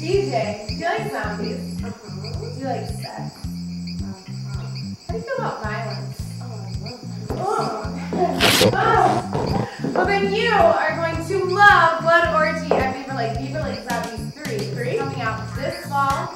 DJ, do you like zombies? Do you like sex? How do you feel about violence? Oh. oh. Well, then you are going to love Blood Orgy at Beaver Lake. Beaver Lake Zombies 3 three, coming out this fall.